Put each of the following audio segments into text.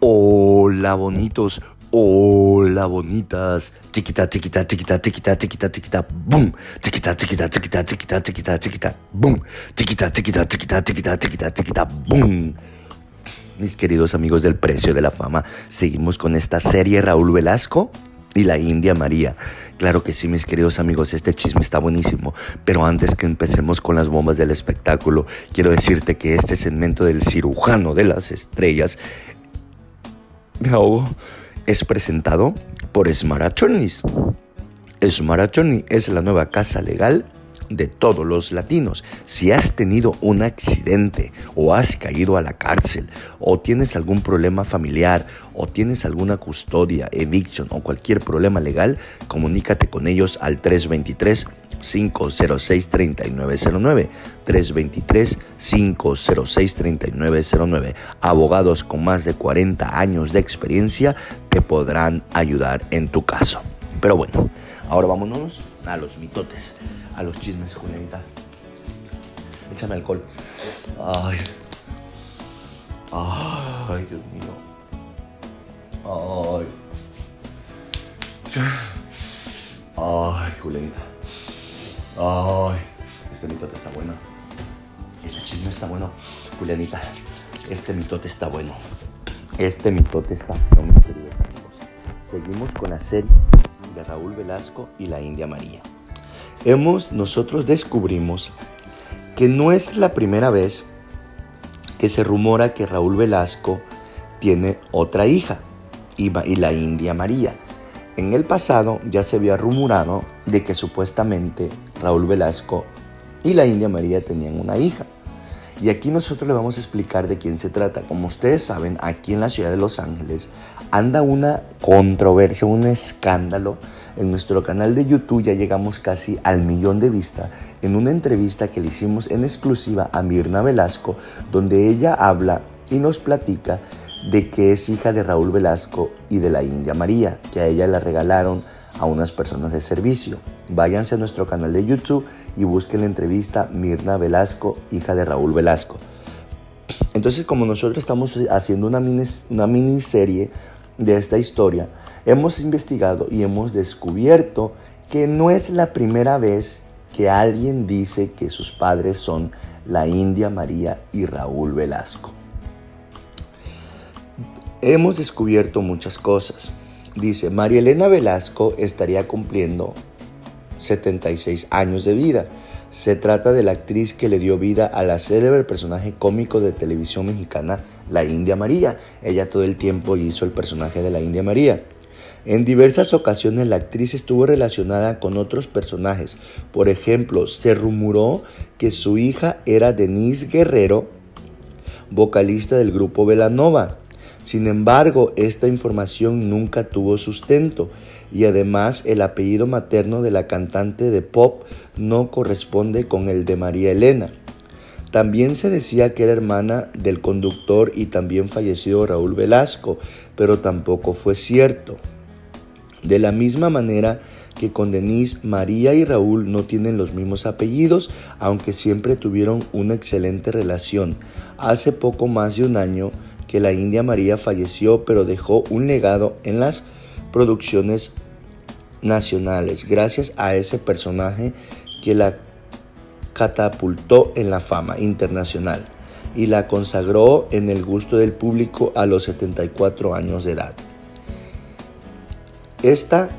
Hola bonitos, hola bonitas. Chiquita, chiquita, chiquita, chiquita, chiquita, chiquita, boom. Chiquita, chiquita, chiquita, chiquita, chiquita, chiquita, boom. Chiquita, chiquita, chiquita, chiquita, chiquita, chiquita, boom. Mis queridos amigos del precio de la fama, seguimos con esta serie Raúl Velasco y la India María. Claro que sí, mis queridos amigos, este chisme está buenísimo. Pero antes que empecemos con las bombas del espectáculo, quiero decirte que este segmento del cirujano de las estrellas es presentado por Smart Attorneys. Smart Attorney es la nueva casa legal de todos los latinos. Si has tenido un accidente o has caído a la cárcel o tienes algún problema familiar o tienes alguna custodia, eviction o cualquier problema legal, comunícate con ellos al 323 506 3909 323 506 3909 Abogados con más de 40 años de experiencia te podrán ayudar en tu caso. Pero bueno, ahora vámonos a los mitotes, a los chismes, Julianita. Échame alcohol. Ay. Ay, Dios mío. Ay. Ay, Julianita. Ay, este mitote está bueno. Este chisme está bueno. Julianita, este mitote está bueno. Este mitote está bueno, mis queridos amigos. Seguimos con la serie Raúl Velasco y la India María. Hemos, nosotros descubrimos que no es la primera vez que se rumora que Raúl Velasco tiene otra hija y la India María. En el pasado ya se había rumorado de que supuestamente Raúl Velasco y la India María tenían una hija. Y aquí nosotros le vamos a explicar de quién se trata. Como ustedes saben, aquí en la ciudad de Los Ángeles anda una controversia, un escándalo. En nuestro canal de YouTube ya llegamos casi al millón de vistas en una entrevista que le hicimos en exclusiva a Mirna Velasco, donde ella habla y nos platica de que es hija de Raúl Velasco y de la India María, que a ella la regalaron a unas personas de servicio. Váyanse a nuestro canal de YouTube y busquen la entrevista Mirna Velasco, hija de Raúl Velasco. Entonces, como nosotros estamos haciendo una, una miniserie de esta historia, hemos investigado y hemos descubierto que no es la primera vez que alguien dice que sus padres son la India María y Raúl Velasco. Hemos descubierto muchas cosas. Dice, María Elena Velasco estaría cumpliendo 76 años de vida. Se trata de la actriz que le dio vida a la célebre personaje cómico de televisión mexicana, la India María. Ella todo el tiempo hizo el personaje de la India María. En diversas ocasiones la actriz estuvo relacionada con otros personajes. Por ejemplo, se rumoró que su hija era Denise Guerrero, vocalista del grupo Velanova. Sin embargo, esta información nunca tuvo sustento y además el apellido materno de la cantante de pop no corresponde con el de María Elena. También se decía que era hermana del conductor y también fallecido Raúl Velasco, pero tampoco fue cierto. De la misma manera que con Denise, María y Raúl no tienen los mismos apellidos, aunque siempre tuvieron una excelente relación. Hace poco más de un año, que la India María falleció, pero dejó un legado en las producciones nacionales, gracias a ese personaje que la catapultó en la fama internacional y la consagró en el gusto del público a los 74 años de edad. Esta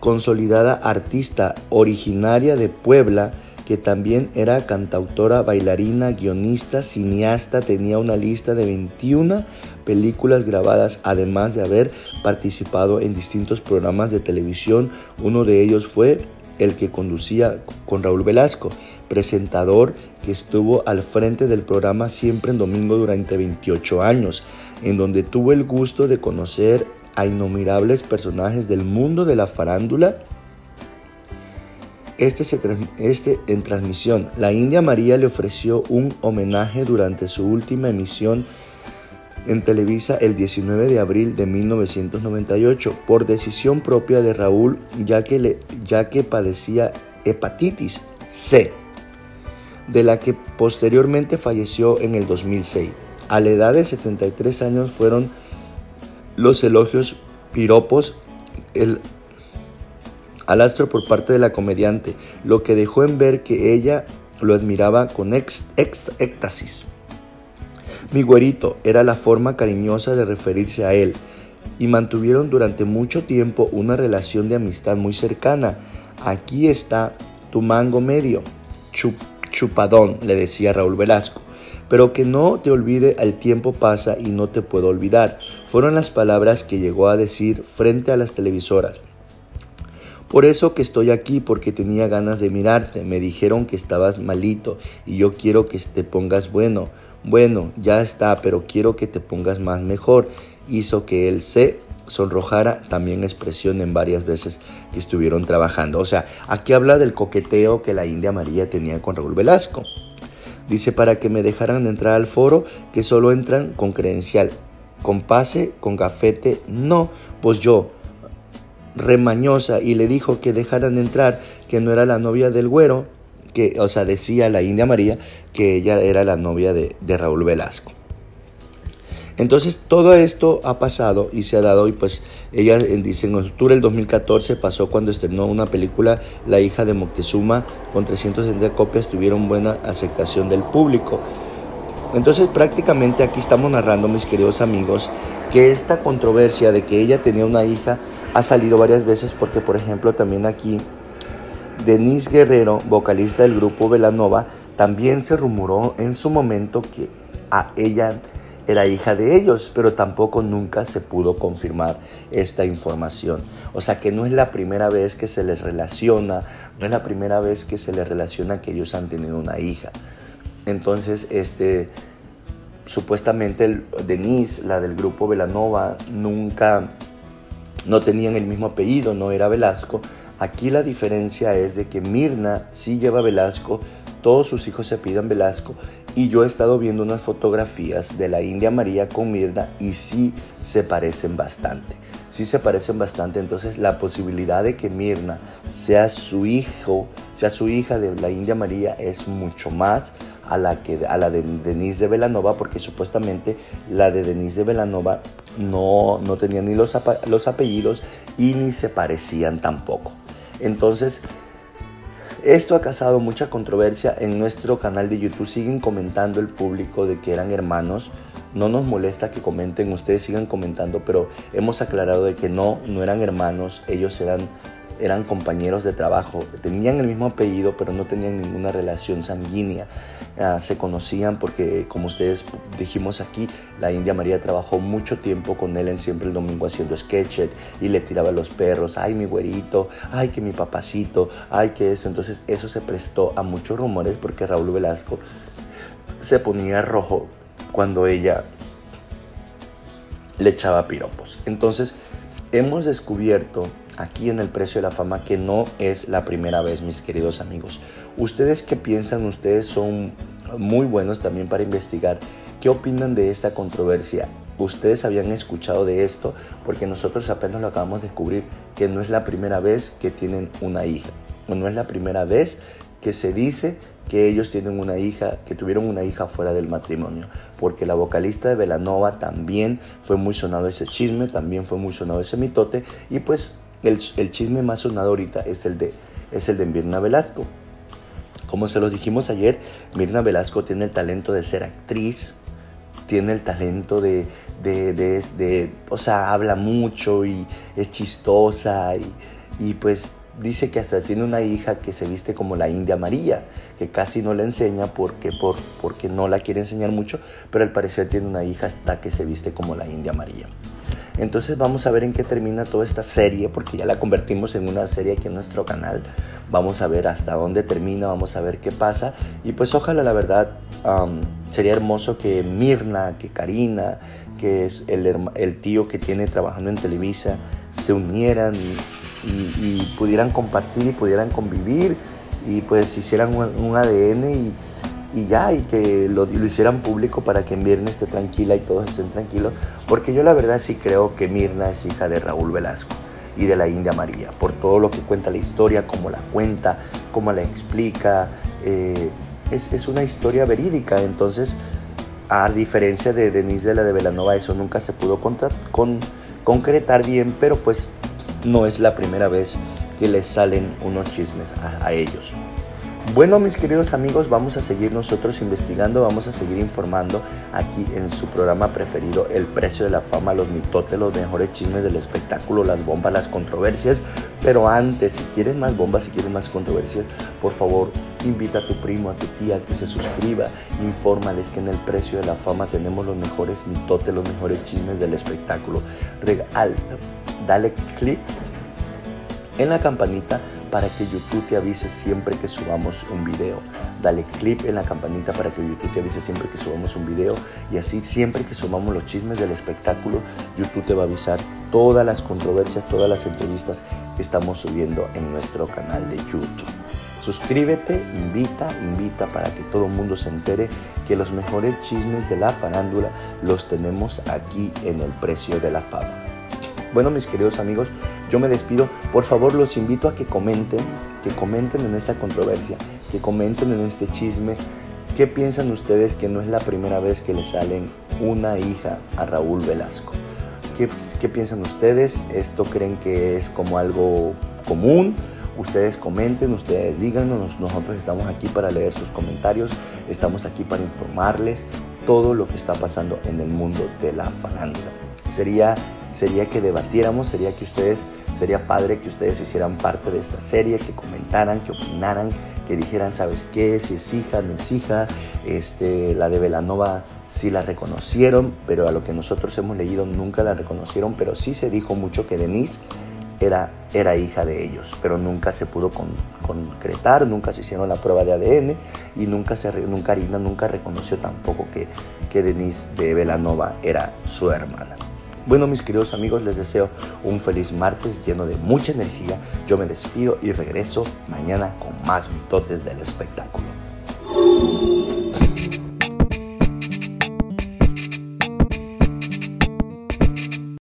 consolidada artista originaria de Puebla que también era cantautora, bailarina, guionista, cineasta, tenía una lista de 21 películas grabadas, además de haber participado en distintos programas de televisión. Uno de ellos fue el que conducía con Raúl Velasco, presentador que estuvo al frente del programa siempre en domingo durante 28 años, en donde tuvo el gusto de conocer a innumerables personajes del mundo de la farándula este, este, en transmisión. La India María le ofreció un homenaje durante su última emisión en Televisa el 19 de abril de 1998 por decisión propia de Raúl ya que, le, ya que padecía hepatitis C, de la que posteriormente falleció en el 2006. A la edad de 73 años fueron los elogios piropos el, al astro por parte de la comediante, lo que dejó en ver que ella lo admiraba con éxtasis. Mi güerito era la forma cariñosa de referirse a él y mantuvieron durante mucho tiempo una relación de amistad muy cercana. Aquí está tu mango medio, chupadón, le decía Raúl Velasco. Pero que no te olvide, el tiempo pasa y no te puedo olvidar. Fueron las palabras que llegó a decir frente a las televisoras. Por eso que estoy aquí, porque tenía ganas de mirarte. Me dijeron que estabas malito y yo quiero que te pongas bueno. Bueno, ya está, pero quiero que te pongas más mejor. Hizo que él se sonrojara, también expresión en varias veces que estuvieron trabajando. O sea, aquí habla del coqueteo que la India María tenía con Raúl Velasco. Dice para que me dejaran entrar al foro, que solo entran con credencial. Con pase, con gafete, no. Pues yo, remañosa y le dijo que dejaran entrar, que no era la novia del güero, que, o sea, decía la India María que ella era la novia de, Raúl Velasco. Entonces todo esto ha pasado y se ha dado y pues ella dice en octubre del 2014 pasó cuando estrenó una película La hija de Moctezuma con 360 copias tuvieron buena aceptación del público. Entonces prácticamente aquí estamos narrando mis queridos amigos que esta controversia de que ella tenía una hija ha salido varias veces porque, por ejemplo, también aquí Denise Guerrero, vocalista del grupo Velanova, también se rumoró en su momento que a ella era hija de ellos, pero tampoco nunca se pudo confirmar esta información. O sea que no es la primera vez que se les relaciona, no es la primera vez que se les relaciona que ellos han tenido una hija. Entonces, este, supuestamente Denise, la del grupo Velanova, nunca no tenían el mismo apellido, no era Velasco. Aquí la diferencia es de que Mirna sí lleva Velasco, todos sus hijos se pidan Velasco y yo he estado viendo unas fotografías de la India María con Mirna y sí se parecen bastante. Sí se parecen bastante, entonces la posibilidad de que Mirna sea su hijo, sea su hija de la India María es mucho más a la, que, a la de Denise de Velanova, porque supuestamente la de Denise de Velanova no, no tenía ni los, los apellidos y ni se parecían tampoco. Entonces, esto ha causado mucha controversia en nuestro canal de YouTube. Siguen comentando el público de que eran hermanos. No nos molesta que comenten, ustedes sigan comentando, pero hemos aclarado de que no, no eran hermanos, ellos eran eran compañeros de trabajo, tenían el mismo apellido, pero no tenían ninguna relación sanguínea. Ah, se conocían porque, como ustedes dijimos aquí, la India María trabajó mucho tiempo con él en Siempre el Domingo haciendo sketches y le tiraba a los perros, ay mi güerito, ay que mi papacito, ay que esto. Entonces eso se prestó a muchos rumores porque Raúl Velasco se ponía rojo cuando ella le echaba piropos. Entonces hemos descubierto aquí en el precio de la fama que no es la primera vez, mis queridos amigos. ¿Ustedes qué piensan? Ustedes son muy buenos también para investigar. ¿Qué opinan de esta controversia? Ustedes habían escuchado de esto porque nosotros apenas lo acabamos de descubrir que no es la primera vez que tienen una hija. No es la primera vez que se dice que ellos tienen una hija, que tuvieron una hija fuera del matrimonio, porque la vocalista de Velanova también fue muy sonado ese chisme, también fue muy sonado ese mitote, y pues el, chisme más sonado ahorita es el, de, es el de Mirna Velasco. Como se los dijimos ayer, Mirna Velasco tiene el talento de ser actriz, tiene el talento de, de, de, o sea, habla mucho y es chistosa y, y pues dice que hasta tiene una hija que se viste como la India María, que casi no la enseña porque, por, porque no la quiere enseñar mucho, pero al parecer tiene una hija hasta que se viste como la India María. Entonces vamos a ver en qué termina toda esta serie, porque ya la convertimos en una serie aquí en nuestro canal. Vamos a ver hasta dónde termina, vamos a ver qué pasa. Y pues ojalá la verdad sería hermoso que Mirna, que Karina, que es el, el tío que tiene trabajando en Televisa, se unieran y pudieran compartir y pudieran convivir y pues hicieran un, ADN y, y, ya, y que lo, lo, hicieran público para que Mirna esté tranquila y todos estén tranquilos, porque yo la verdad sí creo que Mirna es hija de Raúl Velasco y de la India María, por todo lo que cuenta la historia, cómo la cuenta, cómo la explica, eh, es, es, una historia verídica, entonces a diferencia de Denise de la de Velanova, eso nunca se pudo con concretar bien, pero pues no es la primera vez que les salen unos chismes a, ellos. Bueno, mis queridos amigos, vamos a seguir nosotros investigando, vamos a seguir informando aquí en su programa preferido, El Precio de la Fama, los mitotes, los mejores chismes del espectáculo, las bombas, las controversias. Pero antes, si quieren más bombas, si quieren más controversias, por favor, invita a tu primo, a tu tía que se suscriba, infórmales que en El Precio de la Fama tenemos los mejores mitotes, los mejores chismes del espectáculo. Regal, dale click en la campanita para que YouTube te avise siempre que subamos un video. Dale clip en la campanita para que YouTube te avise siempre que subamos un video y así siempre que subamos los chismes del espectáculo, YouTube te va a avisar todas las controversias, todas las entrevistas que estamos subiendo en nuestro canal de YouTube. Suscríbete, invita, invita para que todo el mundo se entere que los mejores chismes de la farándula los tenemos aquí en el precio de la fama. Bueno, mis queridos amigos, yo me despido. Por favor, los invito a que comenten, que comenten en esta controversia, que comenten en este chisme. ¿Qué piensan ustedes que no es la primera vez que le salen una hija a Raúl Velasco? ¿Qué, piensan ustedes? ¿Esto creen que es como algo común? Ustedes comenten, ustedes díganos, nosotros estamos aquí para leer sus comentarios, estamos aquí para informarles todo lo que está pasando en el mundo de la farándula. Sería sería que debatiéramos, sería que ustedes, sería padre que ustedes hicieran parte de esta serie, que comentaran, que opinaran, que dijeran, ¿sabes qué? Si es hija, no es hija, este, la de Velanova sí la reconocieron, pero a lo que nosotros hemos leído nunca la reconocieron, pero sí se dijo mucho que Denise era, era hija de ellos, pero nunca se pudo concretar, nunca se hicieron la prueba de ADN y nunca, se, nunca Arina nunca reconoció tampoco que, que Denise de Velanova era su hermana. Bueno, mis queridos amigos, les deseo un feliz martes lleno de mucha energía. Yo me despido y regreso mañana con más mitotes del espectáculo.